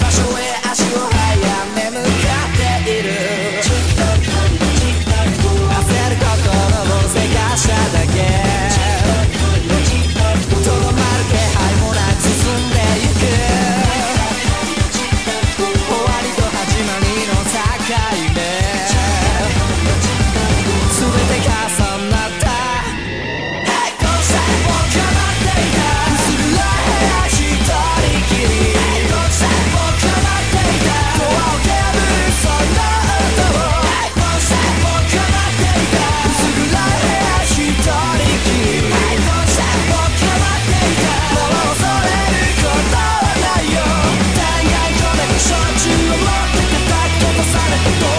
That's こ